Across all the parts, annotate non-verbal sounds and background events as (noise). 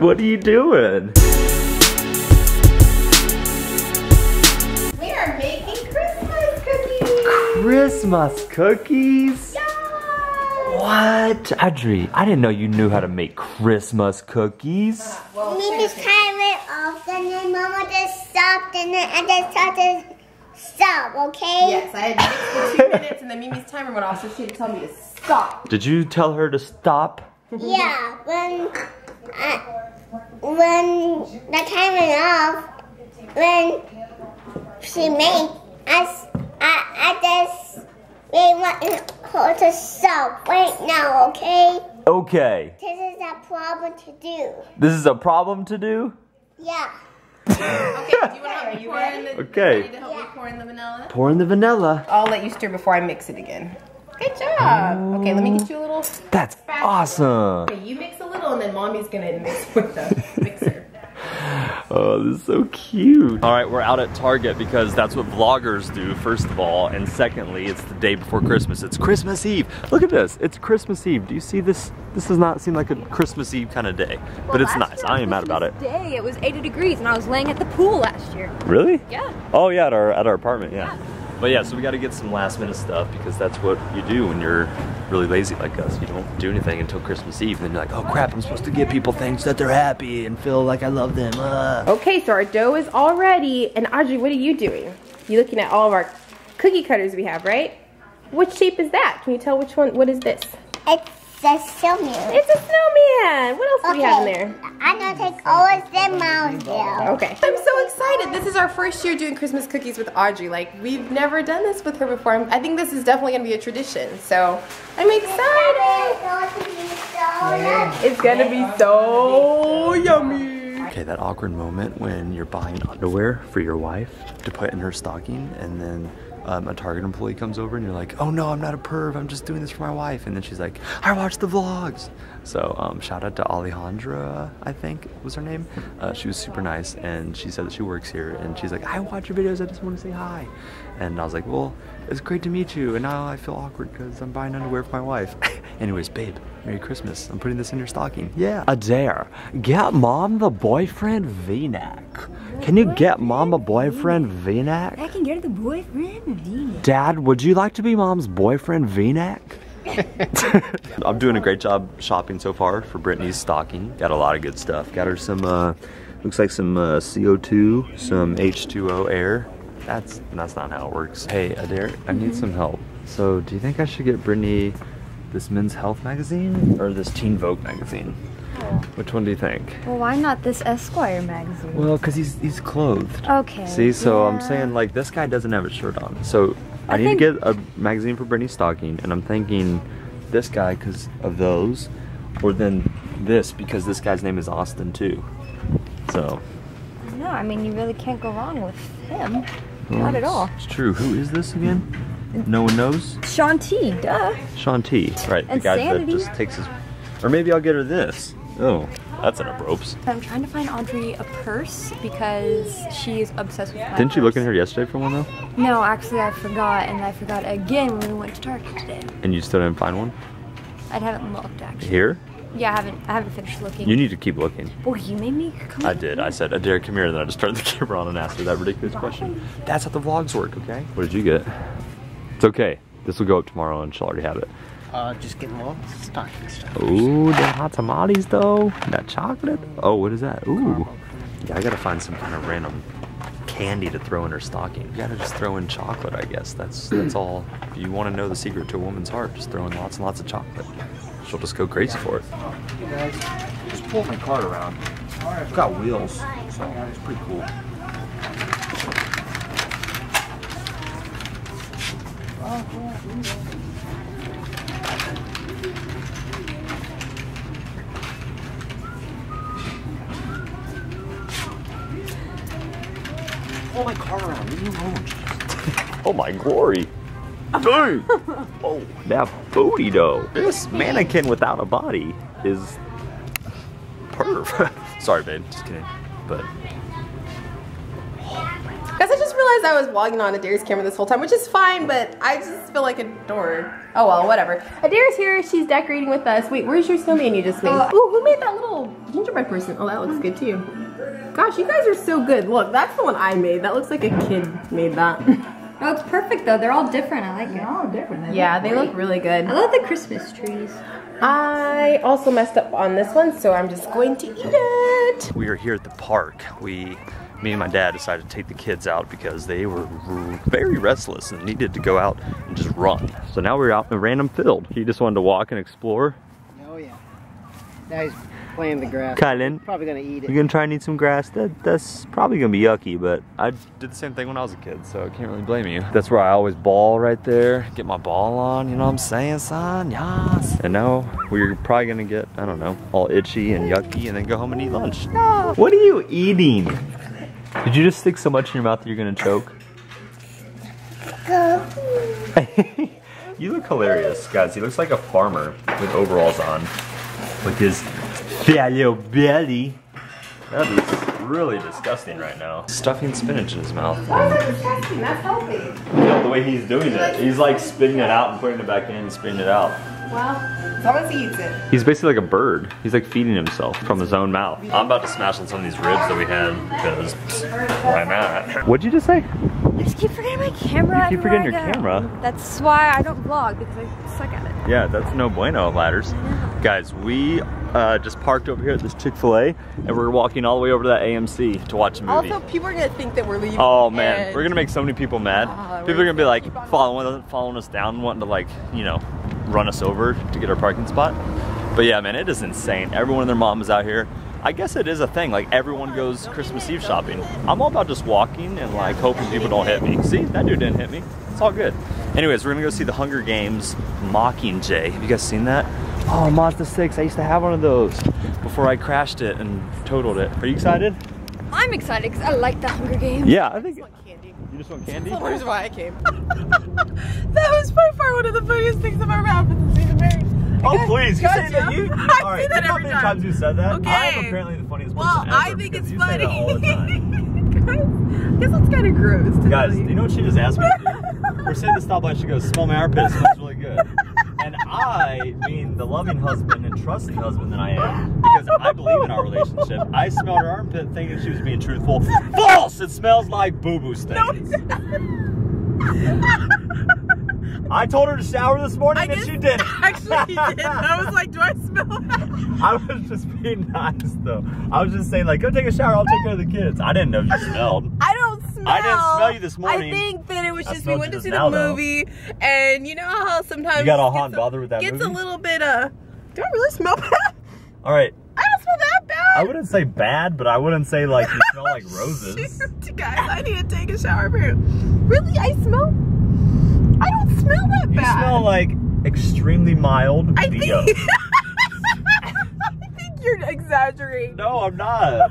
What are you doing? We are making Christmas cookies. Christmas cookies? Yes. What? Audri, I didn't know you knew how to make Christmas cookies. Uh, well, Mimi's seriously. timer off, and then Mama just stopped, and then I just started stop, okay? Yes, I had mixed for two (laughs) minutes and then Mimi's timer went off, so she had to tell me to stop. Did you tell her to stop? Yeah, when I, when the timer went off, when she made, us, I, I just really want her to stop right now, okay? Okay. This is a problem to do. This is a problem to do? Yeah. Okay, do you want to help me pour in the Okay. ready to help me pour in the vanilla? Pour in the vanilla. I'll let you stir before I mix it again. Good job. Okay, let me get you a little. That's awesome. Okay, you mix a and then mommy's gonna mix with the mixer. (laughs) Oh, this is so cute. All right, we're out at Target because that's what vloggers do, first of all. And secondly, it's the day before Christmas. It's Christmas Eve. Look at this. It's Christmas Eve. Do you see this? This does not seem like a Christmas Eve kind of day, but it's nice. I ain't mad about it. Day, it was 80 degrees and I was laying at the pool last year. Really? Yeah. Oh yeah, at our at our apartment, yeah. But yeah, so we got to get some last minute stuff because that's what you do when you're really lazy like us. You don't do anything until Christmas Eve, and then you're like, oh crap, I'm supposed to give people things that they're happy and feel like I love them. Uh. Okay, so our dough is all ready. And Audri, what are you doing? You're looking at all of our cookie cutters we have, right? Which shape is that? Can you tell which one? What is this? It's a snowman. It's a snowman. What else do we have in there? I'm gonna take all of them out there. Okay. I'm so excited. This is our first year doing Christmas cookies with Audri. Like, we've never done this with her before. I'm- think this is definitely going to be a tradition. So, I'm excited. It's going to be so yummy. Okay, that awkward moment when you're buying underwear for your wife to put in her stocking, and then um, a Target employee comes over and you're like, oh no, I'm not a perv, I'm just doing this for my wife. And then she's like, I watch the vlogs. So um, shout out to Alejandra, I think was her name. Uh, she was super nice and she said that she works here and she's like, I watch your videos, I just want to say hi. And I was like, well, it's great to meet you. And now I feel awkward because I'm buying underwear for my wife. (laughs) Anyways, babe, Merry Christmas. I'm putting this in your stocking. Yeah. Adair, get mom the boyfriend V-neck. Can you get mom a boyfriend V-neck? I can get the boyfriend v-neck. Dad, would you like to be mom's boyfriend V-neck? (laughs) I'm doing a great job shopping so far for Brittany's stocking. Got a lot of good stuff. Got her some, uh, looks like some uh, CO2, some H2O air. That's that's not how it works. Hey, Adair, I need some help. So, do you think I should get Brittany this Men's Health magazine or this Teen Vogue magazine? Which one do you think? Well, why not this Esquire magazine? Well, cause he's he's clothed. Okay. See, so I'm saying like this guy doesn't have a shirt on. So I, I need think- to get a magazine for Brittany stocking, and I'm thinking this guy because of those, or then this because this guy's name is Austin too. So No, I mean, you really can't go wrong with him. well, Not at all. It's true. Who is this again? No one knows. Shaun T, duh. Shaun T. Right, the guy that just takes his. Or maybe I'll get her this. Oh, that's enough ropes. I'm trying to find Audri a purse because she's obsessed with my Didn't you look in purse. here yesterday for one though? No, actually, I forgot, and I forgot again when we went to Target today. And you still didn't find one I haven't looked actually. here? Yeah, I haven't. I haven't finished looking. You need to keep looking. Boy, you made me come. I did. I said, Adair, come here. And then I just turned the (laughs) camera on and asked her that ridiculous question. That's how the vlogs work, okay? What did you get? It's okay. This will go up tomorrow and she'll already have it. Uh, just getting a little stocking stuff. Ooh, the hot tamales though. That chocolate. Oh, what is that? Ooh. Yeah, I gotta find some kind of random candy to throw in her stocking. You gotta just throw in chocolate, I guess. That's that's all. If you want to know the secret to a woman's heart, just throw in lots and lots of chocolate. She'll just go crazy for it. You guys, just pull my cart around. It's got wheels, so it's pretty cool. Pull my car around. Leave me alone. (laughs) Oh my glory. Dang. (laughs) oh, that booty though. This mannequin without a body is (laughs) perv. Sorry, babe. Just kidding. But Guys, I just realized I was vlogging on Adair's camera this whole time, which is fine, but I just feel like a dork. Oh well, whatever. Adair's here. She's decorating with us. Wait, where's your snowman you just made? Uh, Ooh, who made that little gingerbread person. Oh, that looks good too. Gosh, you guys are so good. Look, that's the one I made. That looks like a kid made that. (laughs) Oh, it's perfect though. They're all different. I like it. Oh, different. yeah, they look really good. I love the Christmas trees. I also messed up on this one, so I'm just going to eat it. We are here at the park. We, me and my dad decided to take the kids out because they were very restless and needed to go out and just run. So now we're out in a random field. He just wanted to walk and explore. Oh yeah. Now he's playing the grass. Kailand, Probably gonna eat it. you it. gonna try and eat some grass? That that's probably gonna be yucky, but I did the same thing when I was a kid, so I can't really blame you. That's where I always ball right there, get my ball on, you know what I'm saying, son? Yes. And now we're probably gonna get, I don't know, all itchy and yucky and then go home and eat lunch. Ah. What are you eating? Did you just stick so much in your mouth that you're gonna choke? (laughs) You look hilarious, guys. He looks like a farmer with overalls on, with his fat little belly. That is really disgusting right now. Stuffing spinach in his mouth. Why is that disgusting? That's healthy. You know, the way he's doing it, he's like spitting it out and putting it back in and spitting it out. Well, as long as he eats it. He's basically like a bird. He's like feeding himself from his own mouth. I'm about to smash on some of these ribs that we had because why not? What'd you just say? I just keep forgetting my camera. You keep forgetting your camera? That's why I don't vlog because I suck at it. Yeah, that's no bueno, ladders. Guys, we uh, just parked over here at this Chick-fil-A and we're walking all the way over to that AMC to watch a movie. Also, people are gonna think that we're leaving. Oh man, we're gonna make so many people mad. Ah, people we're gonna be gonna like following following us down, wanting to like you know run us over to get our parking spot. But yeah, man, it is insane. Everyone and their mom is out here. I guess it is a thing. Like everyone goes Christmas Eve shopping. I'm all about just walking and like hoping people don't hit me. See, that dude didn't hit me. It's all good. Anyways, we're gonna go see the Hunger Games Mockingjay. Have you guys seen that? Oh, Mazda 6. I used to have one of those before I crashed it and totaled it. Are you excited? I'm excited because I like the Hunger Games. Yeah, I think. Candy. You just want candy? That's the reason why I came. (laughs) that was by far one of the funniest things I've ever happened to Stephen Mary. Oh please! You Got say that you. you. (laughs) I all say that you know how every many time. times you said that. Okay. I'm apparently the funniest Well, person I think because it's you funny. say that all the time. Guys, (laughs) guess it's kind of gross. To Guys, tell do you know what she just asked me to do? We're sitting at the stoplight. She goes, "Smell my armpit. It smells really good." And I, being the loving husband and trusting husband that I am, because I believe in our relationship, I smelled her armpit thinking she was being truthful. False! It smells like boo boo stains. I told her to shower this morning and guess- she did. (laughs) Actually, he did. I was like, do I (laughs) smell that? I was just being nice though. I was just saying like, go take a shower. I'll take care of the kids. I didn't know you smelled. I don't smell. I didn't smell you this morning. I think that was just we went to see now, the though. movie, and you know how sometimes You got all it hot and gets a- bothered with that Gets movie? a little bit uh. Do I really smell (laughs) bad? All right. I don't smell that bad. I wouldn't say bad, but I wouldn't say like you smell like (laughs) roses. Shoot, guys, I need to take a shower. Bro. Really, I smell. I don't smell that You bad. smell like extremely mild I Dio. think. (laughs) I think you're exaggerating. No, I'm not.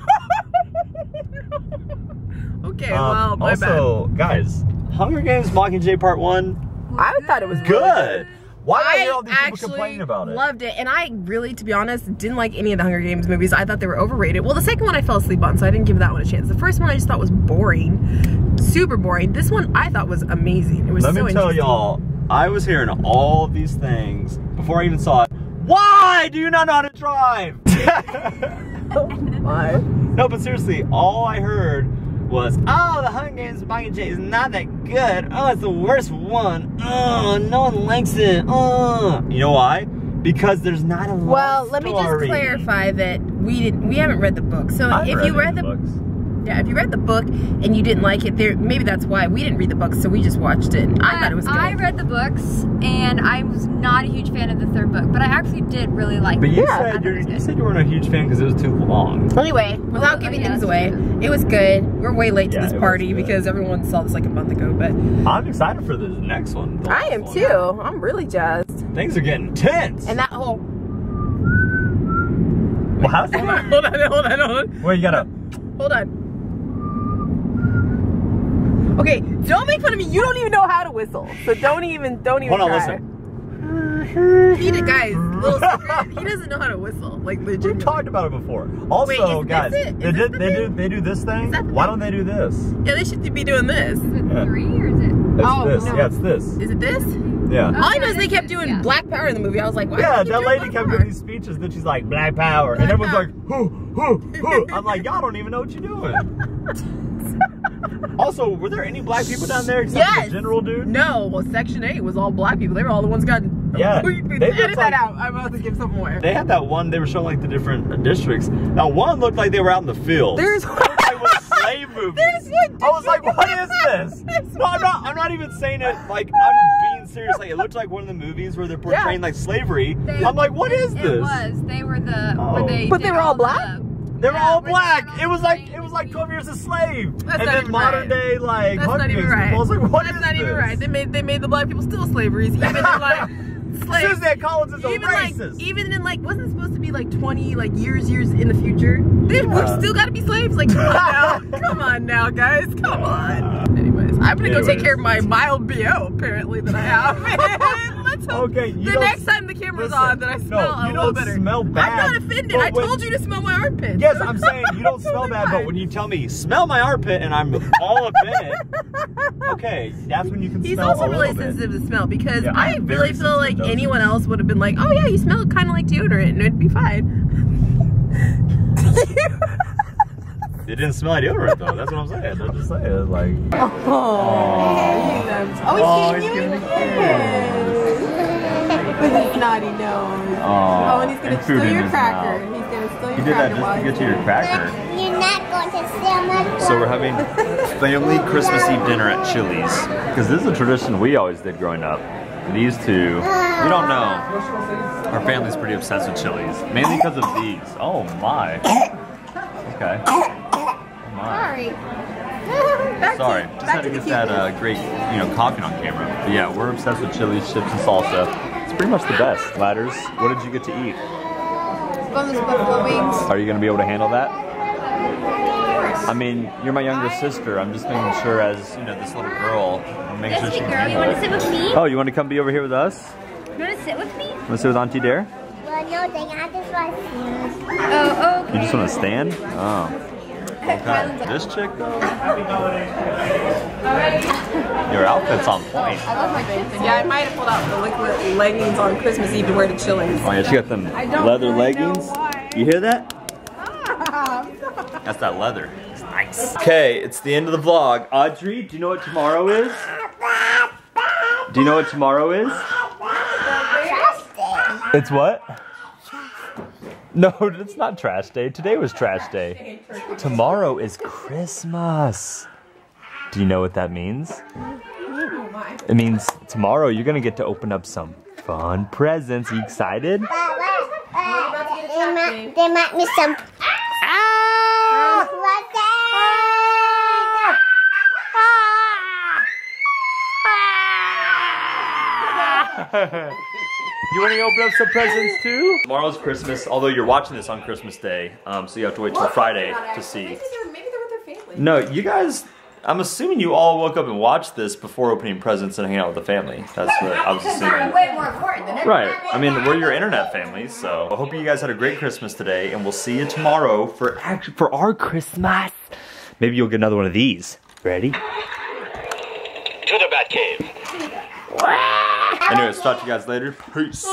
okay, Um, well, my also, guys, Hunger Games Mockingjay Part One. I thought it was really good. Why do I, hear all these people actually complaining about it? loved it, and I really, to be honest, didn't like any of the Hunger Games movies. I thought they were overrated. Well, the second one I fell asleep on, so I didn't give that one a chance. The first one I just thought was boring, super boring. This one I thought was amazing. It was Let so me tell y'all, I was hearing all of these things before I even saw it. Why do you not know how to drive? (laughs) Oh Why? no, but seriously, all I heard was, oh, the Hunger Games Mockingjay is not that good. Oh, it's the worst one. Oh, no one likes it. Oh. You know why? Because there's not a love Well, let me just clarify that we didn't. We haven't read the book, so I've if you read the books. Yeah, if you read the book and you didn't like it, there maybe that's why we didn't read the book, so we just watched it. I thought it was good. I read the books and I was not a huge fan of the third book, but I actually did really like But it. you Yeah. said you're, said you weren't a huge fan because it was too long. Anyway, without Oh, giving yeah, things away, true. it was good. We're way late Yeah, to it this party because everyone saw this like a month ago, but I'm excited for the next one. the I am one. too. I'm really jazzed. Things are getting tense. And that whole well, how's (laughs) hold on, hold on, hold on, hold on. Well, you gotta. Hold on. Okay, don't make fun of me. You don't even know how to whistle, so don't even, don't even Hold on, try. listen. He did, guys. Little secret. He doesn't know how to whistle. Like We legit. talked about it before. Also, Wait, is guys, it? they did this they do they do this thing. the Why thing? don't they do this? Yeah, they should be doing this. Is it Yeah. three or is it? It's Oh, this. no. Yeah, it's this. Is it this? Yeah. Oh, All I know is they kept doing yeah. Black Power in the movie. I was like, why Yeah, that lady kept Black giving these speeches, then she's like, Black Power. and everyone's Power. like, who, (laughs) I'm like, y'all don't even know what you're doing. (laughs) also, were there any black people down there except Yes. the general dude? No, well, Section 8 was all black people. They were all the ones got. Yeah, (laughs) Edit they that out. I'm about to give some more. They had that one. They were showing like the different districts. Now one looked like they were out in the field. There's It looked like one slave movies. There's one I was like, what is this? There's No, I'm not. I'm not even saying it like I'm being serious. Like it looked like one of the movies where they're portraying like slavery. They- I'm like, what is it, this? It was. They were the. Oh. Where they But they were all the- black? They were Yeah, all black. all It was like it was like 12 years a slave. That's and then modern right. day like That's not even right. people. I was like, what That's is not even right. They made they made the black people still slaveries, even in (laughs) like slaves. Suzanne Collins is a even racist. like even in like wasn't it supposed to be like 20 like years years in the future they we still gotta be slaves like come on now (laughs) come on now guys come on anyways i'm gonna go take care of my mild bo apparently that i have (laughs) let's hope Okay, you the next time the camera's Listen, on that i no, smell you a don't better smell bad, i'm not offended i when- told you to smell my armpit Yes, I'm saying you don't smell Totally bad, but when you tell me smell my armpit and I'm all up in it, okay, that's when you can He's smell also a really little bit. sensitive to smell because Yeah, I really feel like sensitive anyone else would have been like, oh yeah, you smell kind of like deodorant and it'd be fine. It didn't smell like deodorant though. That's what I'm saying. I'm just saying, like. Oh, Oh, he's giving me With his snotty nose. Oh, and he's gonna and steal your cracker. mouth. He's gonna steal your He did that just to get to your doing it. cracker. You're not going to steal my cracker. So we're having (laughs) family Christmas Eve dinner at Chili's (laughs) because this is a tradition we always did growing up. These two, we don't know. Our family's pretty obsessed with Chili's, mainly because of these. Oh my. Okay. (laughs) Oh my. Sorry. back Sorry, to, just had to the get that uh, great, you know, coughing on camera. But yeah, we're obsessed with Chili's, chips, and salsa. It's pretty much the best. Ladders, what did you get to eat? boneless buffalo wings. Are you gonna be able to handle that? I mean, you're my younger sister. I'm just making sure, as you know, this little girl, I'm making sure she can girl, you want to it. sit with me? Oh, you want to come be over here with us? You want to sit with me? You Want to sit with Auntie Dare? Well, no, they got this one. Oh, okay. You just want to stand? Oh. Okay. This chick, though. Your outfit's on point. I love my thing. Yeah, I might have pulled out the liquid leggings on Christmas Eve to wear to Chili's. Oh yeah, she got them leather leggings. You hear that? Ah. That's that leather. It's nice. (laughs) Okay, it's the end of the vlog. Audri, do you know what tomorrow is? Do you know what tomorrow is? It's what? (laughs) No, it's not trash day. Today was trash day. Tomorrow is Christmas. Do you know what that means? It means tomorrow you're gonna get to open up some fun presents. you excited? They might miss some. Ah! (laughs) (laughs) What's that? You want to open up some presents too? Tomorrow's Christmas, although you're watching this on Christmas Day, um, so you have to wait till Friday to see. Maybe they're, maybe they're with their family. No, you guys, I'm assuming you all woke up and watched this before opening presents and hanging out with the family. That's what I was assuming. Way more important than Right. I mean, we're your internet family, so I hope you guys had a great Christmas today, and we'll see you tomorrow for act- for our Christmas. Maybe you'll get another one of these. Ready? Anyways, talk to you guys later. Peace.